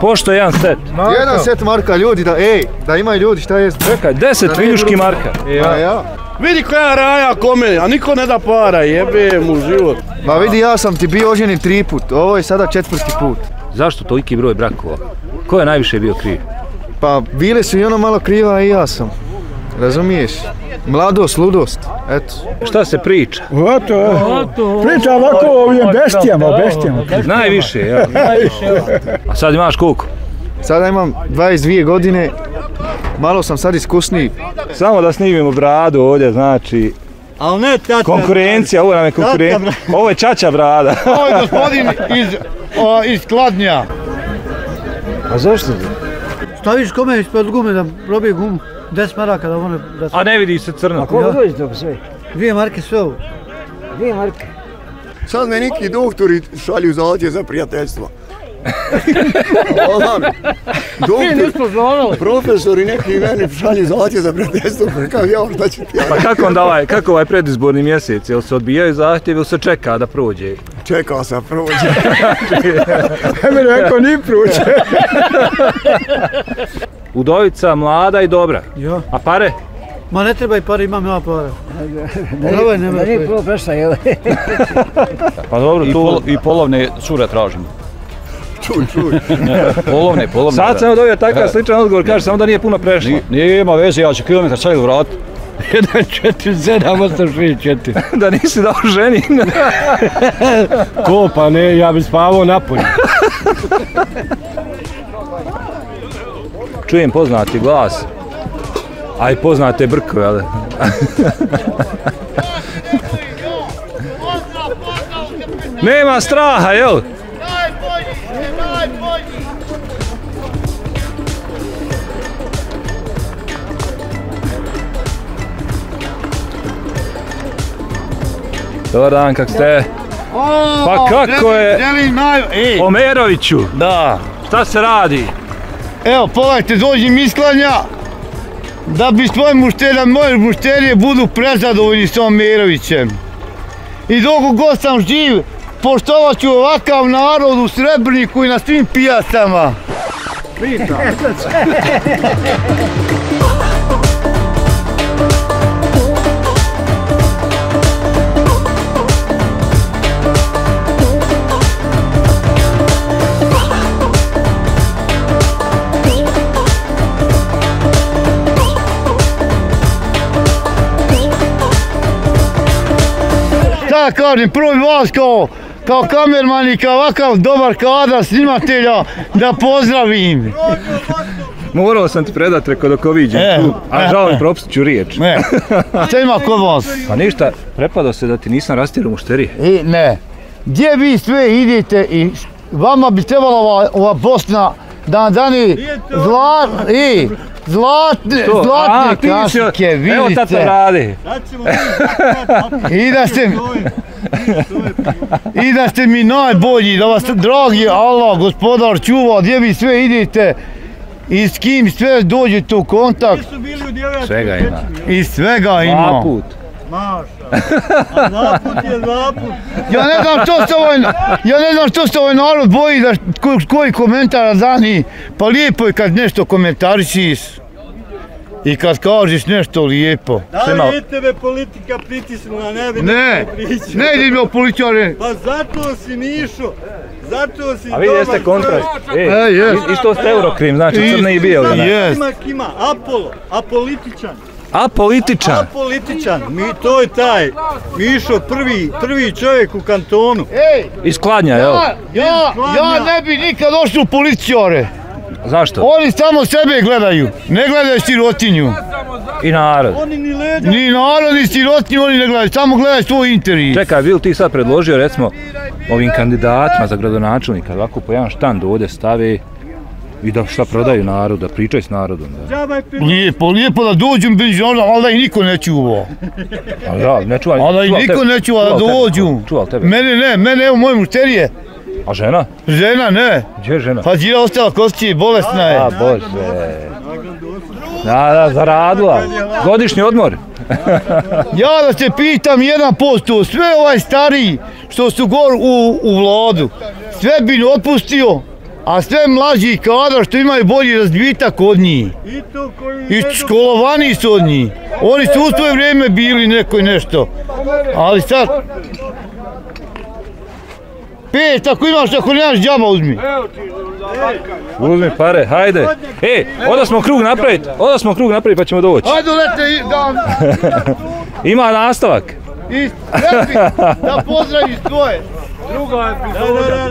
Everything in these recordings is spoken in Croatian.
Pošto jedan set. Jedan set marka ljudi da, ej, da imaju ljudi šta jest. Čekaj, 10 viljuški marka. A ja? Vidi koja raja kome, a niko ne da para, jebe mu život. Ma vidi ja sam ti bio oženjen tri put, ovo je sada četvrti put. Zašto toliki broj brakova? Ko je najviše bio kriv? Pa bile su i ono malo kriva i ja sam. Razumiješ? Mladost, ludost, eto. Šta se priča? Eto, priča ovako o ovim bestijama, o bestijama. Najviše, ja. A sad imaš koliko? Sada imam 22 godine, malo sam sad iskusniji. Samo da snimimo bradu ovdje, znači, Ali ne tata. konkurencija, ovo nam je konkurencija. Ovo je čača brada. Ovo je gospodin iz, o, iz Kladnja. A zašto? Staviš kome ispred gume da probije gumu. 10 maraka da one... Da A ne vidi se crno. koliko dođe to sve? Dvije marke sve ovo. Dvije marke. Sad me neki doktori šalju zahtjev za prijateljstvo. Hvala mi. Doktor, profesori neki meni šalju zahtjev za prijateljstvo, kakav ja, šta ću ti ja? Pa kako onda ovaj, kako ovaj predizborni mjesec? Jel se odbijaju zahtjevi ili se čeka da prođe? Čekao sam prođe. Ja mi rekao, ni pruće. Udovica, mlada i dobra. Jo. A pare? Ma ne treba i pare, imam ja pare. Ovo je nema pare. Pa dobro, I, tu... pol, I polovne cure tražimo. Čuj, čuj. Polovne, polovne. Sad sam dobio takav sličan odgovor, kaže samo da nije puno prešlo. Ni- Nije ima veze, ja ću kilometar sad vrat. 1, 4, 7, 8, 6, 4. da nisi dao ženi. Ko pa ne, ja bi spavao napolje. Čujem poznati glas. A i poznate brkove, ali... Nema straha, jel? Dobar dan, kak ste? Pa kako je? Želim naj... Ej, Omeroviću, da. šta se radi? Evo, pogledajte, dođem iz Kladnja. Da bi svoje mušterije, moje mušterije budu prezadovoljni s ovom Merovićem. I dok god sam živ, poštovat ću ovakav narod u Srebrniku i na svim pijacama. Šta kažem, prvo bi vas kao, kao kamerman i kao ovakav dobar kadar snimatelja da pozdravim. Morao sam ti predat, rekao dok oviđem E, tu, a e, žao e. mi propustit ću riječ. Ne, šta ima kod vas? Pa ništa, prepadao se da ti nisam rastirao mušterije. I ne, gdje vi sve idete i vama bi trebala ova, ova Bosna da nam dani zla, i, zlatne, To, zlatne kasike, evo tata radi. I da ste, i da ste mi najbolji, da vas dragi Allah, gospodar čuva, gdje vi sve idete i s kim sve dođete u kontakt. Svega ima. i svega Dva ima. put. Ja ne znam što se ovaj, ja ne znam što se ovaj narod boji da ko, koji komentar dani, pa lijepo je kad nešto komentarišiš i kad kažeš nešto lijepo. Da li tebe politika pritisnula, ne bi Ne, pričao. ne idem o političare. Pa zato si Nišo, zato si A vi jeste kontrast. E, E, jes. i- Isto ste Eurokrim, znači crni i bijeli. ne? Jes. Ima kima, Apollo, apolitičan, A političan. apolitičan, mi, to je taj, Mišo prvi, prvi čovjek u kantonu. Ej, Iz Kladnja, jel? ja, ja, ja ne bi nikad došao u političare. Zašto? Oni samo sebe gledaju, ne gledaju sirotinju. I narod. Oni ni leđa, Ni narod, ni sirotinju oni ne gledaju, samo gledaju svoj interes. Čekaj, bil ti sad predložio recimo ovim kandidatima za gradonačelnika, ovako po jedan štand ovdje stavi i da šta prodaju narodu, da pričaju s narodom. Da. Lijepo, lijepo da dođu među ono, ali da ih niko ne čuva. A da, ne čuvaj. Ali da čuval niko tebe. ne čuva da dođu. Čuval tebe. Mene ne, mene evo moje mušterije. A žena? Žena ne. Gdje je žena? Pa Đira ostala kosti, bolesna je. A bože. Da, da, zaradila. Godišnji odmor. Ja da se pitam 1%, sve ovaj stariji što su gor u, u vladu, sve bi otpustio, a sve mlađi kadar što imaju bolji razbitak od njih. I to koji I školovani su od njih. Oni su u svoje vrijeme bili neko i nešto. Ali sad... Pet, ako imaš, ako nemaš džaba uzmi. Uzmi pare, hajde. E, oda smo krug napravit, oda smo krug napravit pa ćemo doći. Hajde lete da, Ima nastavak. i sve bi da pozdraviš svoje.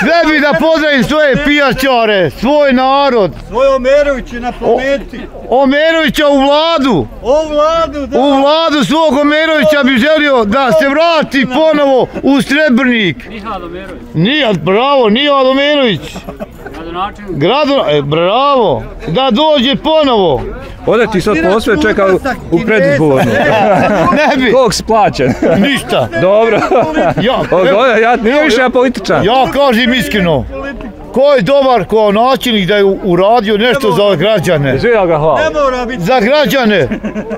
Sve bi da pozdravim svoje pijačare, svoj narod. Svoj Omerović je na pameti. Omerovića u vladu. O vladu, da. U vladu svog Omerovića bi želio da se vrati ponovo u Srebrnik. Nihad Omerović, Nijad, bravo, Nijad Omerović. Gradonačelnik. Grado, e, bravo, da dođe ponovo. Ode ti sad posve čeka u, predizbornu. Ne bi, Koliko si plaćen? ništa. Dobro. Ja, ja, ja, nije više ja političan. ja kažem iskreno, ko je dobar kao načelnik da je u- uradio nešto za građane. Ga hvala. Ne mora biti. Za građane,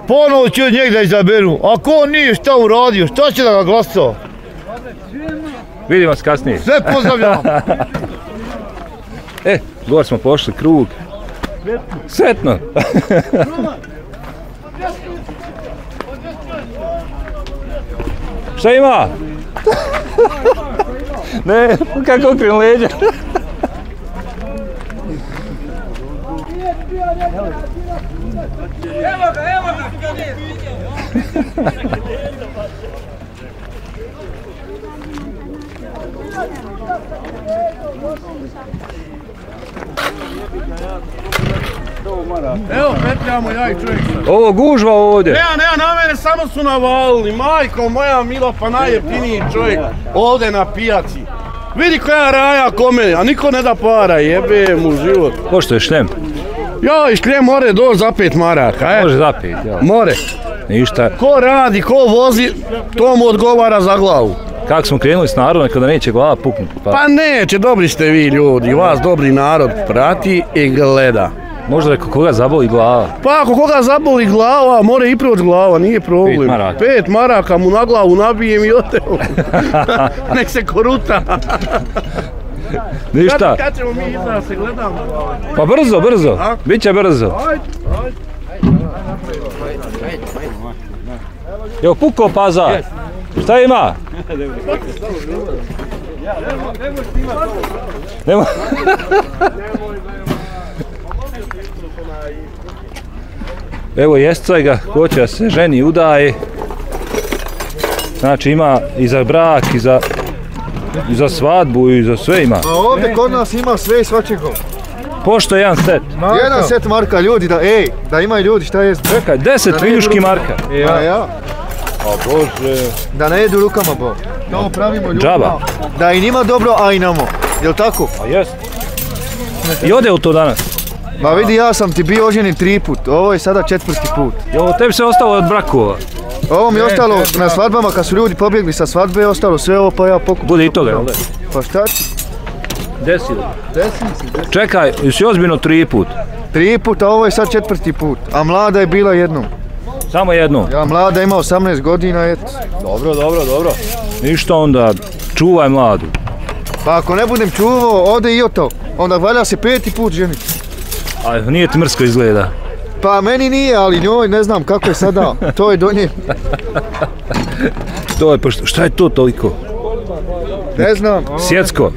ponovo će od njega da izaberu. Ako on nije šta uradio, šta će da ga glasao? Vidimo se kasnije. Sve pozdravljam. E, gore smo pošli krug. Sretno. Šta ima? ne, kako okren leđa. Evo, petljamo ja i čovjek. Ovo gužva ovdje. Nema, nema, na mene samo su navalili. Majko moja mila, pa najjeftiniji čovjek ovdje na pijaci. Vidi koja raja kome, a niko ne da para, jebe mu život. Pošto je šljem? Ja, i škljem more do za pet maraka, e. Može zapit, jel? More. Ništa. Ko radi, ko vozi, to mu odgovara za glavu. Kako smo krenuli s narodom, kada neće glava puknuti. Pa, Pa neće, dobri ste vi ljudi, vas dobri narod prati i gleda. možda reko koga zaboli glava. Pa ako koga zaboli glava, more i proći glava, nije problem. Pet maraka. Pet maraka mu na glavu nabijem i ode. Nek se koruta. Ništa. Kad, kad ćemo mi iza da se gledamo? Pa brzo, brzo. Biće brzo. Evo puko paza. Šta ima? Nemo. Evo jescaj ga, hoće da se ženi udaje. Znači ima i za brak, i za, i za svadbu, i za sve ima. A ovdje kod nas ima sve i svačega. Pošto jedan set. Jedan set marka ljudi da, ej, da imaju ljudi šta jest. Čekaj, 10 viljuški marka. Ja, ja. O bože. Da ne jedu rukama bo. To pravimo ljudima. Džaba. Da i njima dobro, a i namo. Jel tako? A jest. I ode u to danas. Ma vidi ja sam ti bio oženjen tri put, ovo je sada četvrti put. Jo, tebi se ostalo od brakova. Ovo mi je ostalo na svadbama kad su ljudi pobjegli sa svadbe, ostalo sve ovo pa ja pokupim. Bude i toga, jel da? Pa šta ti? Desilo. Desi mi se, desi. Čekaj, jesi ozbiljno tri put? Tri put, a ovo je sad četvrti put. A mlada je bila jednom. Samo jedno. Ja mlada ima 18 godina, eto. Dobro, dobro, dobro. Ništa onda, čuvaj mladu. Pa ako ne budem čuvao, ode i o to. Onda valja se peti put ženiti. A nije ti mrsko izgleda. Pa meni nije, ali njoj ne znam kako je sada. To je do nje. To je, pošto, šta je to toliko? Ne znam. Sjecko.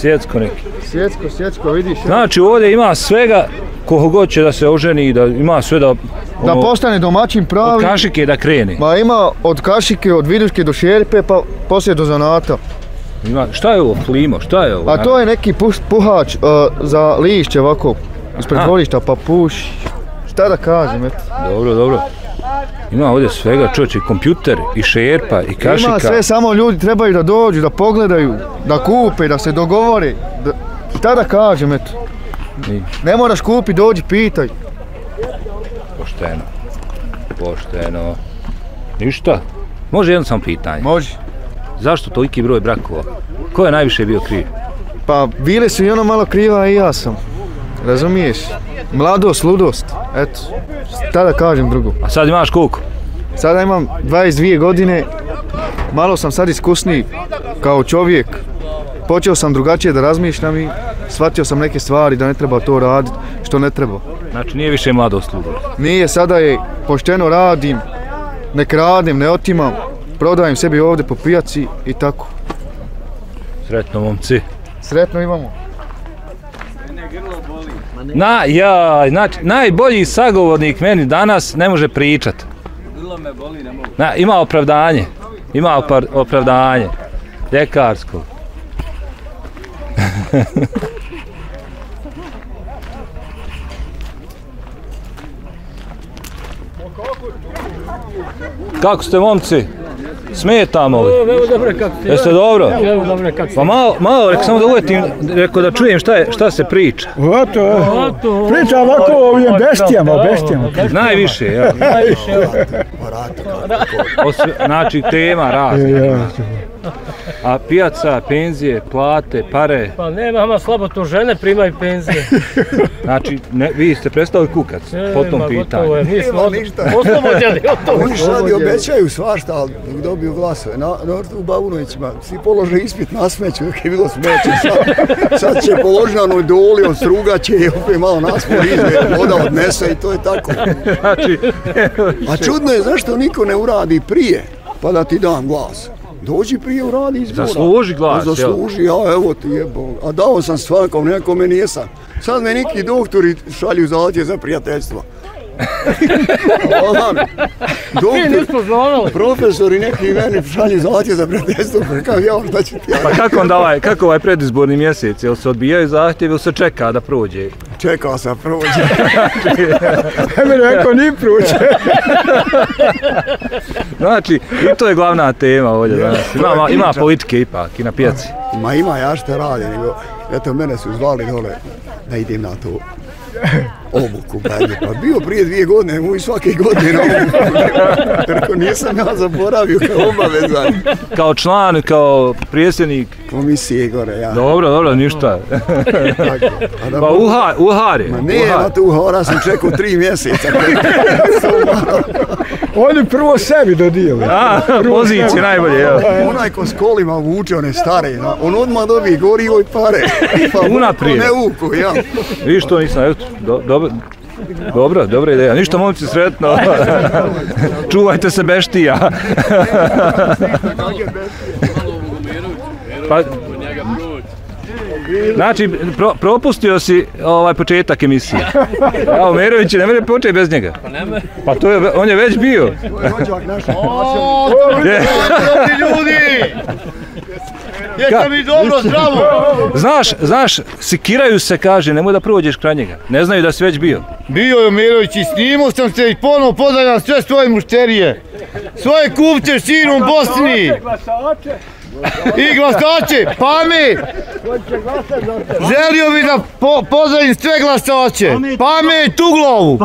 Sjecko neki. Sjecko, sjecko, vidiš. Znači ovdje ima svega koho god će da se oženi i da ima sve da... Da ono, postane domaćin od pravi. kašike da krene. Ma ima od kašike, od viduške do šerpe, pa poslije do zanata. Ima, šta je ovo, plimo, šta je ovo? A to je neki puš, puhač uh, za lišće ovako. Ispred dvorišta pa puši. Šta da kažem, eto. Dobro, dobro. Ima ovdje svega, čovječe, kompjuter i šerpa i kašika. Ima sve, samo ljudi trebaju da dođu, da pogledaju, da kupe, da se dogovore. Da, šta da kažem, eto. Ne moraš kupi, dođi, pitaj. Pošteno. Pošteno. Ništa. Može jedno samo pitanje. Može. Zašto toliki broj brakova? Ko je najviše bio kriv? Pa bile su i ono malo kriva i ja sam. Razumiješ? Mladost, ludost. Eto. Šta da kažem drugo. A sad imaš koliko? Sada imam 22 godine. Malo sam sad iskusniji kao čovjek. počeo sam drugačije da razmišljam i shvatio sam neke stvari da ne treba to raditi što ne treba. Znači nije više mladost ludo. Nije, sada je pošteno radim, ne kradim, ne otimam, prodajem sebi ovdje po pijaci i tako. Sretno momci. Sretno imamo. Na, ja, znači, najbolji sagovornik meni danas ne može pričat. Na, ima opravdanje. Ima opar- opravdanje. Ljekarsko. Kako ste momci? Smetamo li? Evo dobro kako ste. Jeste dobro? Evo dobro kako ste. Pa malo, malo, rekao samo da uvetim, rekao da čujem šta, je, šta se priča. Oto, priča ovako o ovim bestijama, o bestijama. Najviše, ja. Najviše. evo. O sve- znači tema rad. A pijaca, penzije, plate, pare, Pa nema, ama slabo to žene primaju penzije. znači ne, vi ste prestali kukac po tom Ema, pitanju. gotovo je, mi smo ništa. oslobođeni od toga. Oni sad obećaju svašta, ali dok dobiju glasove. Na, na u Babunovićima svi polože ispit na smeću, dok je bilo smeće. Sad, sad će položiti na onoj doli, on strugaće i opet malo naspor izme, voda odnese i to je tako. Znači, A čudno je zašto niko ne uradi prije, pa da ti dam glas. Dođi prije uradi izbora. Zasluži glas, Zasluži, ja evo ti jebo. A dao sam svakom, nekome nijesam. Sad me neki doktori šalju zahtjev za prijateljstvo. Mi Doktor, profesori neki meni šalju zahtjev za prijateljstvo, pa kao ja, šta ću ti ja? pa kako onda ovaj, kako ovaj predizborni mjesec, jel se odbijaju zahtjevi ili se čeka da prođe? Čekao sam prođe. Ne mi rekao ni pruće. Znači, i to je glavna tema ovdje danas. Ima, ma- ima politike ipak i na pijaci. Ma ima ja šta radim, nego, eto mene su zvali dole da idem na to obuku badnje. Pa bio prije dvije godine, moj svake godine na obuku. Nisam ja zaboravio kao obavezan. Kao član, kao predsjednik. Komisije gore, ja. Dobro, dobro, ništa. Tako. A da Pa mogu- uhar, uhari. Ma ne, na tu hora sam čekao tri mjeseca. Oni prvo sebi dodijeli. A, pozicije najbolje, evo. Onaj ko s kolima vuče one stare, on odmah dobije gorivo i pare. Pa Unaprijed. Ne uku, ja. Viš to nisam, eto, do, dobro. Dobro, dobra ideja. Ništa momci sretno. Čuvajte se beštija. pa, znači, pro, propustio si ovaj početak emisije. Ja, Omerović ne može početi bez njega. Pa ne Pa to je, on je već bio. Ljudi! Jeste mi dobro, zdravo? Znaš, znaš, sikiraju se, kaže, nemoj da prođeš kraj njega. Ne znaju da si već bio. Bio je Mirović i snimao sam se i ponovo pozdravljam sve svoje mušterije. Svoje kupce širom Bosni. I glasače, pa mi želio bi da po, pozdravim sve glasače, pa me Tuglovu.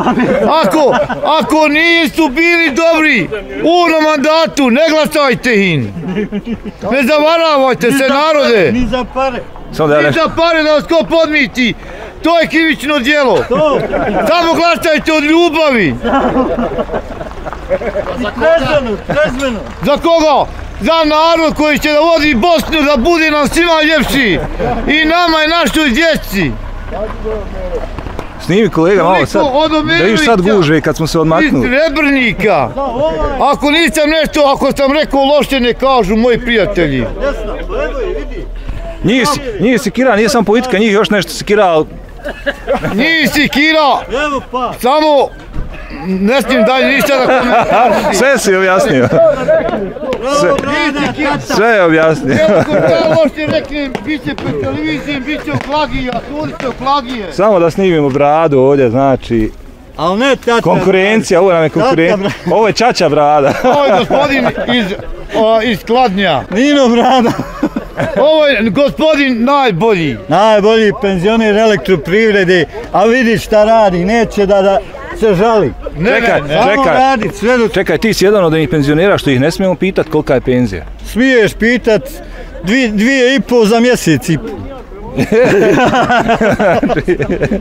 Ako, ako nisu bili dobri u onom mandatu, ne glasajte im. Ne zavaravajte se narode. Ni za pare. Ni za pare da vas ko podmiti. To je krivično djelo. Samo glasajte od ljubavi. Trezveno, trezveno. Za koga? Za narod koji će da vodi Bosnu da bude nam svima ljepši. I nama i našoj djeci. Snimi kolega malo sad. Da viš sad gužve kad smo se Iz odmaknuli. Rebrnika. Ako nisam nešto, ako sam rekao loše, ne kažu moji prijatelji. Njih, si- njih sikira, nije samo politika, njih još nešto sikira, ali Njih si kira, Evo pa. samo ne smijem dalje ništa da sve si objasnio. Sve, sve je objasnio. Evo ko šta loše rekli, bit će po televiziji, bit će u klagiji, a sudite u klagije. Samo da snimimo bradu ovdje, znači, Al ne tata. konkurencija, ovo nam je konkurencija. Ovo je čača brada. Ovo je gospodin iz, o, iz Kladnja. Nino Brada. Ovo je gospodin najbolji. Najbolji penzioner elektroprivrede, a vidi šta radi, neće da, da se žali. Ne, Čekaj, ne, čekaj. radi sve do... Čekaj, ti si jedan od onih penzionera što ih ne smijemo pitat kolika je penzija. Smiješ pitat dvije, dvije i pol za mjesec i pol.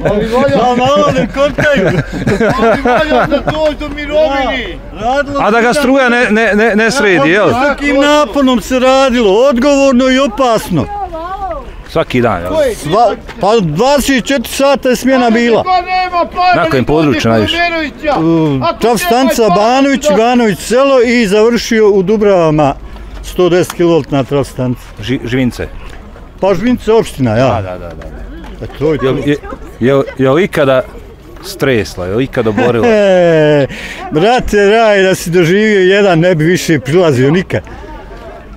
Ali malo ne kontaju. ali valja da dođu do mirovini. Radilo A da ga struja ne, ne, ne, ne sredi, jel? Takim naponom se radilo, odgovorno i opasno. Svaki dan, jel? Sva, pa 24 sata je smjena bila. Na kojem području najviše? U, Traf stanica Banović, Ivanović selo i završio u Dubravama 110 kV na. Ži, živince. Pa Žvince opština, ja. Da, da, da. da. E, to je to. Je, ikada stresla, jel ikada oborila? E, brate, raj, da si doživio jedan, ne bi više prilazio nikad.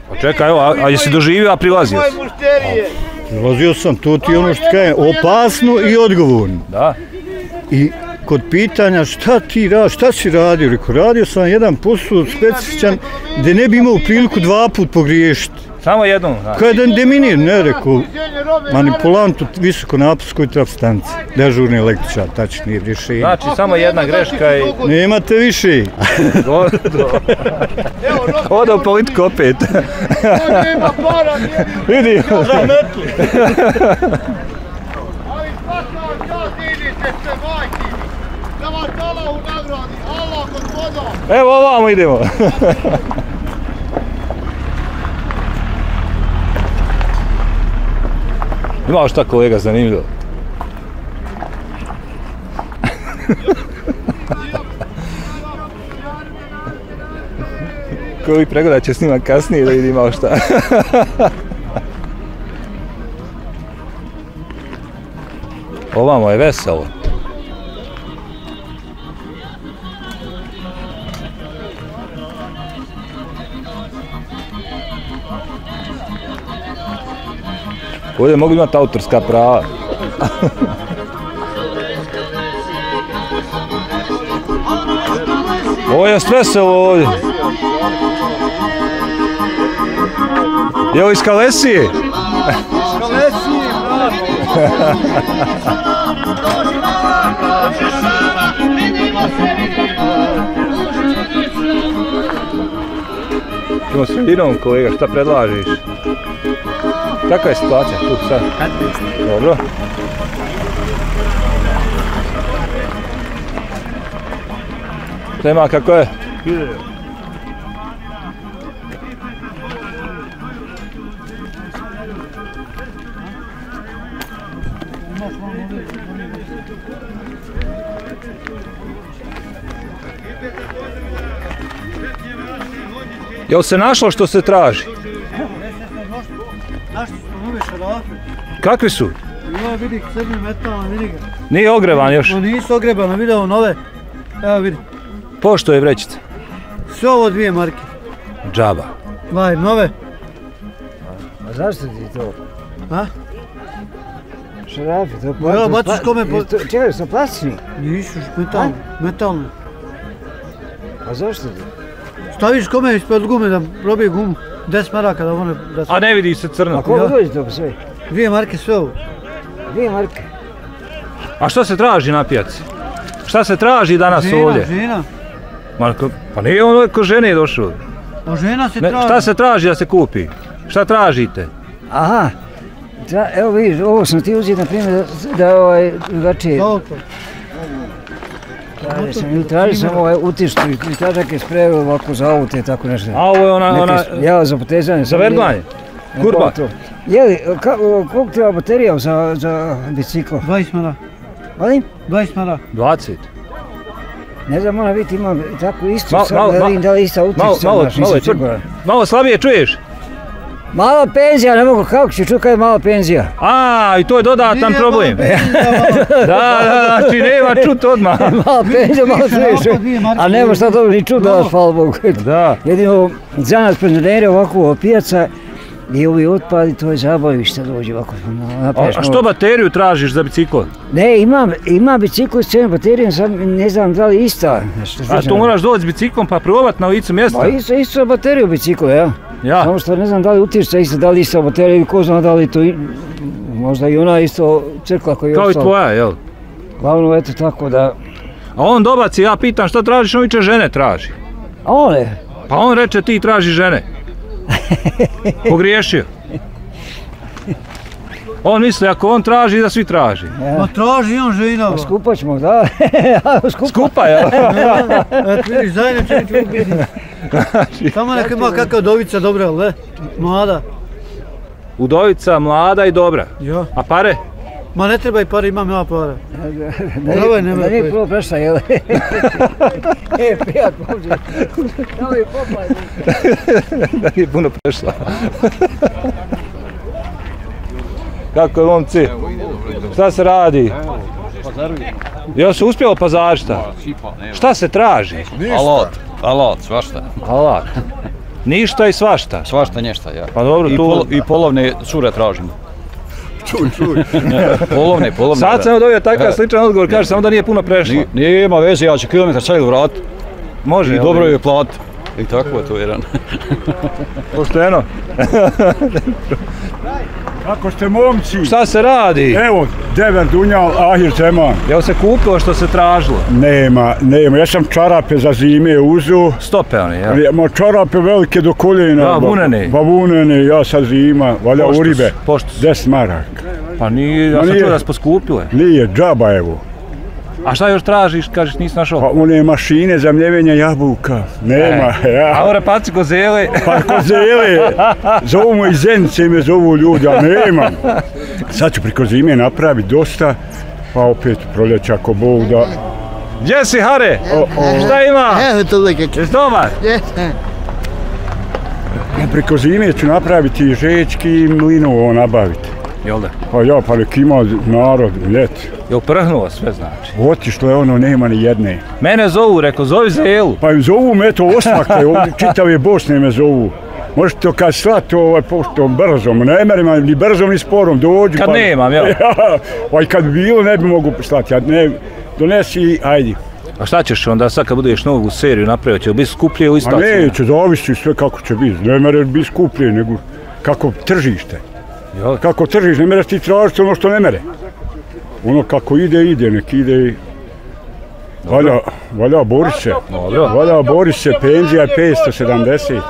Pa čekaj, evo, a, a jesi doživio, a prilazio si? Prilazio sam, to ti je ono što kažem, opasno i odgovorno. Da. I kod pitanja šta ti radiš, šta si radio, rekao, radio sam jedan posao specifičan gdje ne bi imao priliku dva put pogriješiti. Samo jednom, znači. Kada je deminir, ne rekao, manipulant u visoko naponskoj trafstanici, dežurni električar, tačnije rješenje. Znači, samo jedna greška i... Nemate više. Do, do. Odo u politiku opet. Vidi. Evo ovamo idemo. Imao šta kolega zanimljivo? Koji pregledat će snimak kasnije da vidi imao šta. Ovamo je veselo. Ovdje mogu imati autorska prava. Ovo je veselo ovdje. Je li iz Kalesije? Idemo sredinom kolega, šta predlažiš? Kakva je situacija tu sad? Dobro. Tema kako je? Jel se našlo što se traži? Kakvi su? Evo vidi crni metal, vidi ga. Nije ogrevan još. No nisu ogrebano, video nove. Evo vidi. Pošto je vrećica? Sve ovo dvije marke. Džaba. Vaj, nove. A zašto ti to? A? Šarafi, to Ma ja, baciš kome po- po... Čekaj, su plastični? Nisu metalno, metalno. A zašto ti? Staviš kome ispred gume da probije gumu. 10 maraka da one... Da A ne vidi se crno. A koliko dođe to po sve? Dvije marke sve ovo. Dvije marke. A šta se traži na pijaci? Šta se traži danas Žena, ovdje? žena. Marko, pa nije on ko žene došao. A žena se Ne, traži. šta se traži da se kupi? Šta tražite? Aha. Tra, evo vidiš, ovo sam ti uzeti na primjer da, da ovaj drugačije. Tražio sam, ili tražio sam ovaj utištu i tražak je sprejao ovako za auto i tako nešto. A ovo je ona, ona, Ja, za potezanje. za verglanje? je- Kurba? to. Je li, ka, koliko treba baterija za, za bicikl? 20 mara. Molim? 20 mara. 20. Ne znam, mora biti, ima tako isto, Malo- sad malo- da malo- vidim da li ista utišta. Malo, malo, malo, malo slabije čuješ? Mala penzija, ne mogu, kako ću čuti kad je mala penzija? A, i to je dodatan Nije problem. penzija, Da, da, znači nema čut odmah. mala penzija, malo marke. A nema šta dobro ni danas, hvala Bogu. Da. Jedino za nas penzionere ovako ova pijaca i ovi otpadi, to je zabavište dođe ovako. A, napiješ a malo. što bateriju tražiš za bicikl? Ne, imam, imam bicikl s cijelim baterijom, sad ne znam da li ista. Što A slično. to moraš doći s biciklom pa probat na licu mjesta. Pa isto, isto bateriju bicikl, ja. Ja. Samo što ne znam da li utišća isto, da li ista baterija ili ko zna da li to možda i ona isto crkla koji je Kao i tvoja, jel? Glavno eto tako da, A on dobaci, ja pitam šta tražiš, on viče žene traži. a one, Pa on reče ti traži žene. Pogriješio. On misli ako on traži da svi traži. Ma traži on žena. ba. skupa ćemo, da, skupa. Skupa jel? Eto vidiš, zajedno će biti ubiti. Samo neka ima kakva dovica dobra, ali ne? Mlada. Udovica, mlada i dobra. Ja. A pare? Ma ne treba i pare, imam ja para. Da Ovaj nije, nema da nije prvo prešla, jel? e, pijat može. Evo i Popaj. da nije puno prešla. Kako je momci? Šta se radi? Jel se uspjelo pazar šta? Šta se traži? Alat, alat, svašta. Alat. Ništa i svašta. Svašta nješta, ja. Pa dobro, I, tu- I polovne cure tražimo. Čuj, čuj. polovne, polovne. Sad sam dobio takav sličan odgovor, kaže samo da nije puno prešlo. Nije, ima veze, ja ću kilometar sajlu vrat. Može, I dobro je plat. I tako je to jedan. Pošteno. Kako ste momci? Šta se radi? Evo, Dever Dunjal, Ahir Zeman. Jel se kupilo što se tražilo? Nema, nema. Ja sam čarape za zime uzu. Stope one, jel? Ja, Ma čarape velike do koljena. Da, vunene. Ba vunene, ja sad zima, valja u ribe. su. 10 marak. Pa nije, ja sam čuo da su poskupile. Nije, džaba evo. A šta još tražiš, kažeš nisi našao? Pa one mašine za mljevenje jabuka. Nema, E, ja. A ore paci kozele. Pa kozele, zovu me iz Zenice me zovu ljudi, a nemam. Sad ću priko zime napraviti dosta, pa opet proljeća ako Bog da. Gdje si Hare? Šta ima? Evo to. Jesi dobar? Ja priko zime ću napraviti i žečki i mlinovo nabaviti. Jel da? Pa ja, pa nek ima narod, ljet. Jel prhnulo sve znači? Otišlo je ono, nema ni jedne. Mene zovu, reko, zovi Zelu. Pa im zovu me to osmaka, ovdje čitave Bosne me zovu. Možete to kad slati ovaj poštom brzom, ne merima ni brzom ni sporom, dođu. Kad pa... nemam, jel? Ja, pa i kad bi bilo ne bi mogu slati, a ne, donesi ajdi. A šta ćeš onda sad kad budeš novu seriju napravio, će biti skuplje ili ista A cijena? neće, zavisi sve kako će biti. Ne mere biti skuplje, nego kako tržište. Jel? Kako tržište, ne mereš ti tražiti ono što ne mere. Ono kako ide, ide, nek ide i... Valja, valja bori se. Valja bori se, penzija je 570.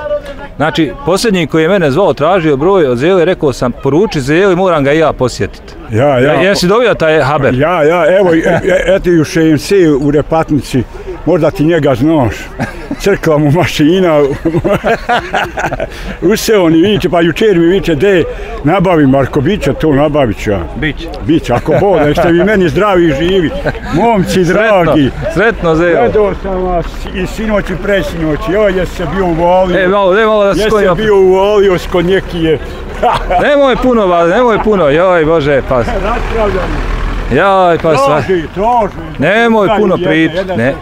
Znači, posljednji koji je mene zvao tražio broj od Zele, rekao sam, poruči Zeli, moram ga i ja posjetiti. Ja, ja. Jesi dobio taj haber? Ja, ja, evo, e- e- eto i u ŠMC u repatnici, možda ti njega znaš. Crkla mu mašina, useo ni viče, pa jučer mi viče, de, nabavi Marko, biće to, nabavit ću ja. Bić. Biće, ako Bog, da ste vi meni zdravi i živi. Momci dragi. Sretno, sretno Zelo. Gledao sam vas i sinoć i presinoć, joj, jesi se bio uvalio. E, malo, ne malo da se Jesi se bio uvalio s konjekije. Nemoj puno, nemoj puno, joj Bože, pa, Raspravljamo. Joj, pa sva. Traži, traži. Nemoj puno jedan ne.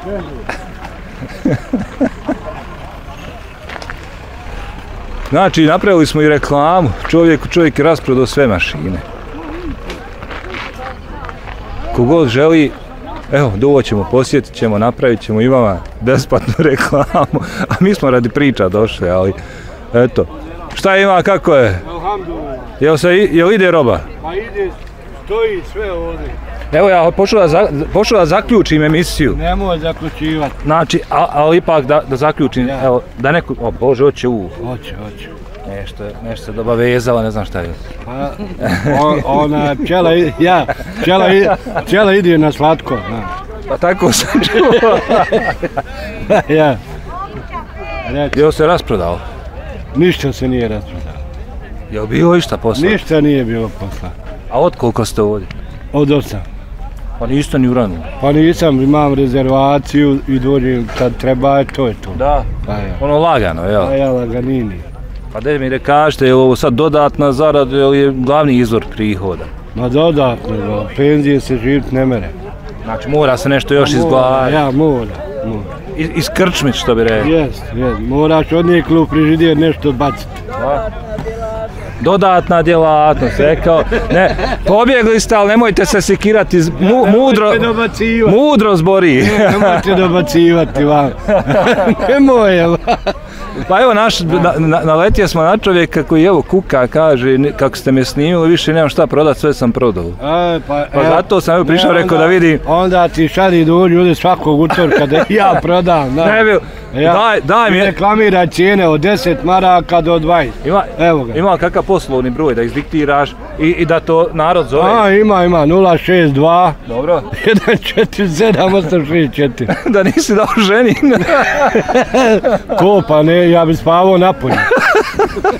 Znači, napravili smo i reklamu, čovjek, čovjek je rasprodao sve mašine. Kogod želi, evo, doćemo, posjetit ćemo, napravit ćemo i vama besplatnu reklamu. A mi smo radi priča došli, ali, eto. Šta ima, kako je? Jel, se, jel ide roba? Pa ide, stoji sve ovdje. Evo ja pošao da, zaključim emisiju. Nemoj zaključivati. Znači, ali ipak da, da zaključim, evo, da neko, o Bože, hoće u, Hoće, hoće. nešto, nešto se doba vezala, ne znam šta je. Pa, on, ona pčela, ja, pčela, pčela ide na slatko. Na. Pa tako sam čuo. ja. Reci, Jel se rasprodao? ništa se nije rasprodalo. Jel bilo išta posla? Ništa nije bilo posla. A od koliko ste ovdje? Od osam. Pa niste ni u ranu. Pa nisam, imam rezervaciju i dođem kad treba, to je to. Da. Pa ja. Ono lagano, jel? Pa ja laganini. Pa da mi ne kažete, je ovo sad dodatna zarada ili je glavni izvor prihoda? Ma dodatno, penzije se živit ne mere. Znači mora se nešto još Mora, izgledati, Ja, mora. mora. iz, iskrčmit što bi rekao. Jest, jest. Moraš od neklu u frižider nešto baciti. Dodatna djelatnost, rekao. Ne, pobjegli ste, ali nemojte se mu, mudro, mudro zbori. Nemojte dobacivati vam. Nemoj? Pa evo, naš, na, na, naletio smo na čovjeka koji evo kuka, kaže, "Ne- kako ste me snimili, više nemam šta prodat, sve sam prodao. A, pa, Pa evo, zato sam evo prišao, ne, rekao onda- da vidim. Onda ti šalji dođu ovdje svakog utorka da ja prodam. Da. Ne daj, daj mi, reklamira cijene od 10 maraka do 20. ima, Evo ga. ima kakav poslovni broj da izdiktiraš i, i da to narod zove. A, ima, ima, 062 Dobro, 147 864. da nisi dao ženi. Ko pa ne, ja bi spavao napolje.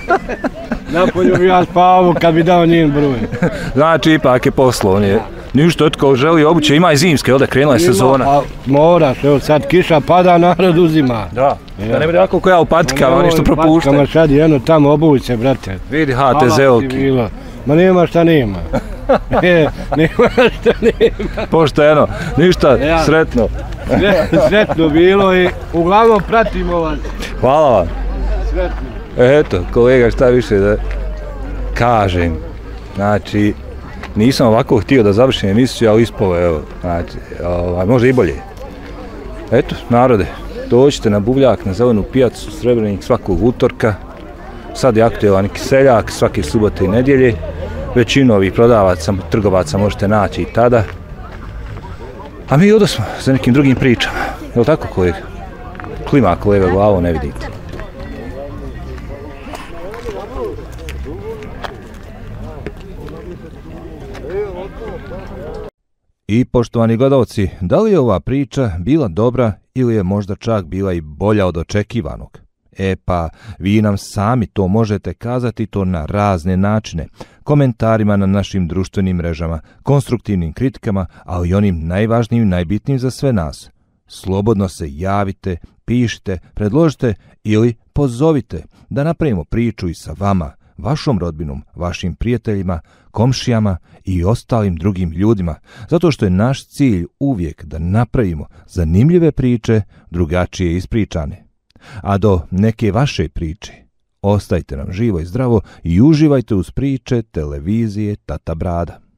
Napolju bi ja spavao kad bi dao njen broj. Znači, ipak je poslovni. Ništa, etko želi obuće, ima i zimske, ovdje krenula je sezona. Pa moraš, evo sad kiša pada, narod uzima. Da, da ne bude ovako ko ja u patikama, ništa propušta. Patikama sad jedno tamo obuj se, brate. Vidi Hvala HTZ ti oki. bilo. Ma nema šta nema. e, nema šta nema. Pošteno, ništa, Ja. sretno. Sre- Sretno bilo i uglavnom pratimo vas. Hvala vam. Sretno. Eto, kolega, šta više da kažem. Znači, nisam ovako htio da završim emisiju, ali ispalo evo, znači, ovaj, može i bolje. Eto, narode, dođite na Buvljak, na zelenu pijacu, Srebrenik svakog utorka. Sad je aktualan seljak, svake subote i nedjelje. Većinu ovih prodavaca, trgovaca možete naći i tada. A mi odosmo za nekim drugim pričama. Je li tako, kolega? Klima kolega glavom, ne vidite. I poštovani gledalci, da li je ova priča bila dobra ili je možda čak bila i bolja od očekivanog? E pa, vi nam sami to možete kazati to na razne načine, komentarima na našim društvenim mrežama, konstruktivnim kritikama, ali i onim najvažnijim i najbitnijim za sve nas. Slobodno se javite, pišite, predložite ili pozovite da napravimo priču i sa vama, vašom rodbinom, vašim prijateljima, komšijama i ostalim drugim ljudima, zato što je naš cilj uvijek da napravimo zanimljive priče, drugačije ispričane. A do neke vaše priče, ostajte nam živo i zdravo i uživajte uz priče televizije Tata Brada.